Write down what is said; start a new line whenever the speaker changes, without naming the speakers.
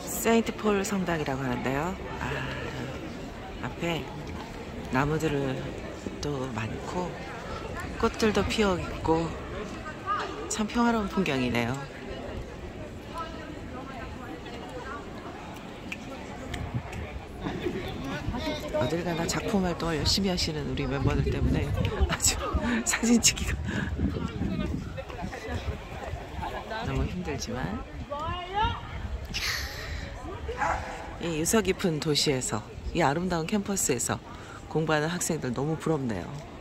세인트 폴 성당이라고 하는데요. 아, 앞에 나무들도 많고 꽃들도 피어 있고 참 평화로운 풍경이네요. 어딜 가나 작품 활동을 열심히 하시는 우리 멤버들 때문에 아주 사진 찍기가 너무 힘들지만 이 유서 깊은 도시에서 이 아름다운 캠퍼스에서 공부하는 학생들 너무 부럽네요.